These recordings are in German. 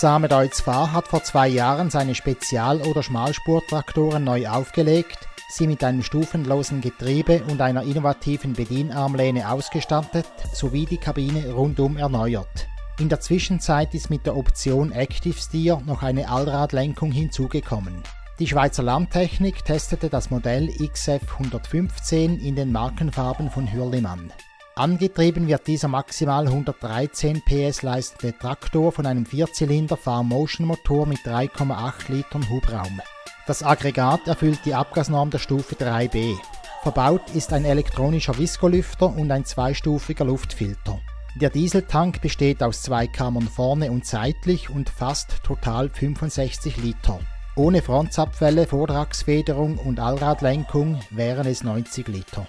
Samedeutz Fahr hat vor zwei Jahren seine Spezial- oder Schmalspurtraktoren neu aufgelegt, sie mit einem stufenlosen Getriebe und einer innovativen Bedienarmlehne ausgestattet sowie die Kabine rundum erneuert. In der Zwischenzeit ist mit der Option Active Steer noch eine Allradlenkung hinzugekommen. Die Schweizer Landtechnik testete das Modell XF 115 in den Markenfarben von Hürlimann. Angetrieben wird dieser maximal 113 PS leistende Traktor von einem Vierzylinder Farm-Motion-Motor mit 3,8 Litern Hubraum. Das Aggregat erfüllt die Abgasnorm der Stufe 3b. Verbaut ist ein elektronischer Viskolüfter und ein zweistufiger Luftfilter. Der Dieseltank besteht aus zwei Kammern vorne und seitlich und fasst total 65 Liter. Ohne Frontzapfwelle, Vortragsfederung und Allradlenkung wären es 90 Liter.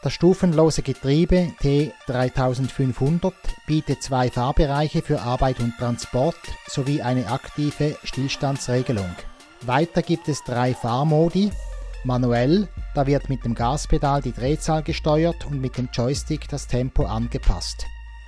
Das stufenlose Getriebe T3500 bietet zwei Fahrbereiche für Arbeit und Transport sowie eine aktive Stillstandsregelung. Weiter gibt es drei Fahrmodi. Manuell, da wird mit dem Gaspedal die Drehzahl gesteuert und mit dem Joystick das Tempo angepasst.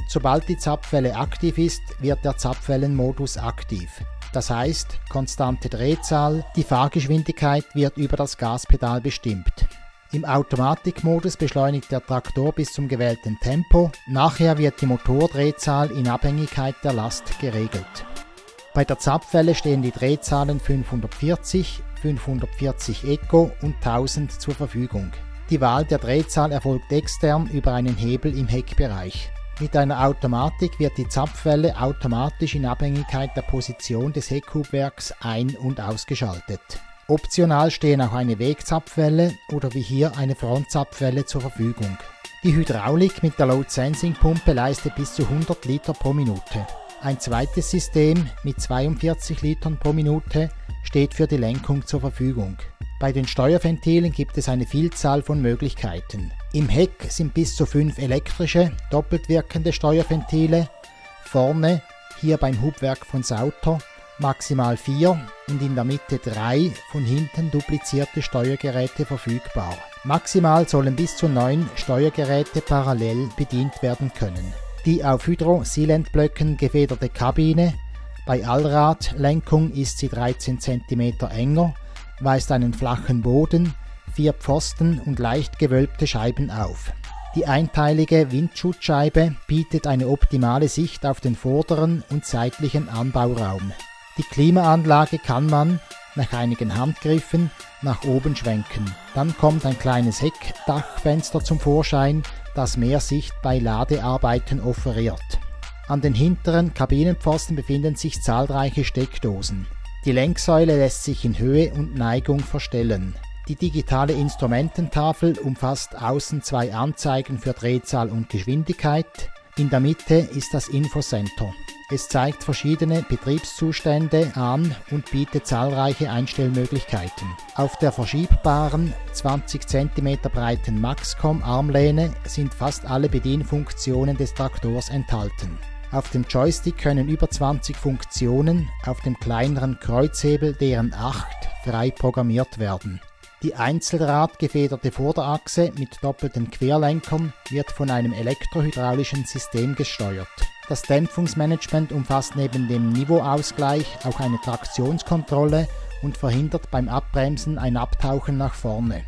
Sobald die Zapfwelle aktiv ist, wird der Zapfwellenmodus aktiv. Das heißt, konstante Drehzahl, die Fahrgeschwindigkeit wird über das Gaspedal bestimmt. Im Automatikmodus beschleunigt der Traktor bis zum gewählten Tempo, nachher wird die Motordrehzahl in Abhängigkeit der Last geregelt. Bei der Zapfwelle stehen die Drehzahlen 540, 540 Eco und 1000 zur Verfügung. Die Wahl der Drehzahl erfolgt extern über einen Hebel im Heckbereich. Mit einer Automatik wird die Zapfwelle automatisch in Abhängigkeit der Position des Heckhubwerks ein- und ausgeschaltet. Optional stehen auch eine Wegzapfwelle oder wie hier eine Frontzapfwelle zur Verfügung. Die Hydraulik mit der Load Sensing Pumpe leistet bis zu 100 Liter pro Minute. Ein zweites System mit 42 Litern pro Minute steht für die Lenkung zur Verfügung. Bei den Steuerventilen gibt es eine Vielzahl von Möglichkeiten. Im Heck sind bis zu fünf elektrische, doppelt wirkende Steuerventile, vorne, hier beim Hubwerk von Sauter, maximal vier und in der Mitte drei von hinten duplizierte Steuergeräte verfügbar. Maximal sollen bis zu neun Steuergeräte parallel bedient werden können. Die auf Hydro-Silent-Blöcken gefederte Kabine bei Allradlenkung ist sie 13 cm enger, weist einen flachen Boden, vier Pfosten und leicht gewölbte Scheiben auf. Die einteilige Windschutzscheibe bietet eine optimale Sicht auf den vorderen und seitlichen Anbauraum. Die Klimaanlage kann man, nach einigen Handgriffen, nach oben schwenken. Dann kommt ein kleines Heckdachfenster zum Vorschein, das mehr Sicht bei Ladearbeiten offeriert. An den hinteren Kabinenpfosten befinden sich zahlreiche Steckdosen. Die Lenksäule lässt sich in Höhe und Neigung verstellen. Die digitale Instrumententafel umfasst außen zwei Anzeigen für Drehzahl und Geschwindigkeit. In der Mitte ist das Infocenter. Es zeigt verschiedene Betriebszustände an und bietet zahlreiche Einstellmöglichkeiten. Auf der verschiebbaren 20 cm breiten Maxcom Armlehne sind fast alle Bedienfunktionen des Traktors enthalten. Auf dem Joystick können über 20 Funktionen, auf dem kleineren Kreuzhebel deren 8 frei programmiert werden. Die einzelradgefederte Vorderachse mit doppelten Querlenkern wird von einem elektrohydraulischen System gesteuert. Das Dämpfungsmanagement umfasst neben dem Niveauausgleich auch eine Traktionskontrolle und verhindert beim Abbremsen ein Abtauchen nach vorne.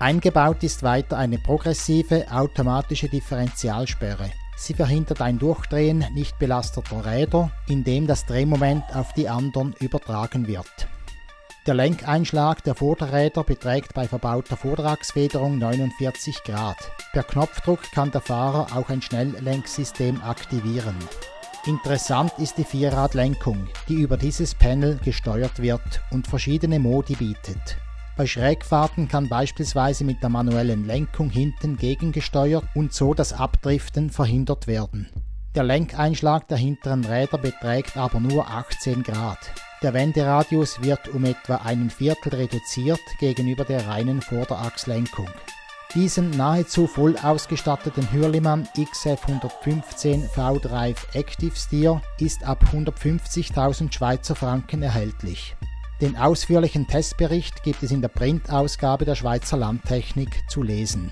Eingebaut ist weiter eine progressive automatische Differentialsperre. Sie verhindert ein Durchdrehen nicht belasteter Räder, indem das Drehmoment auf die anderen übertragen wird. Der Lenkeinschlag der Vorderräder beträgt bei verbauter Vorderachsfederung 49 Grad. Per Knopfdruck kann der Fahrer auch ein Schnelllenksystem aktivieren. Interessant ist die Vierradlenkung, die über dieses Panel gesteuert wird und verschiedene Modi bietet. Bei Schrägfahrten kann beispielsweise mit der manuellen Lenkung hinten gegengesteuert und so das Abdriften verhindert werden. Der Lenkeinschlag der hinteren Räder beträgt aber nur 18 Grad. Der Wenderadius wird um etwa einen Viertel reduziert gegenüber der reinen Vorderachslenkung. Diesen nahezu voll ausgestatteten Hürlimann XF 115 V-Drive Active Steer ist ab 150.000 Schweizer Franken erhältlich. Den ausführlichen Testbericht gibt es in der Printausgabe der Schweizer Landtechnik zu lesen.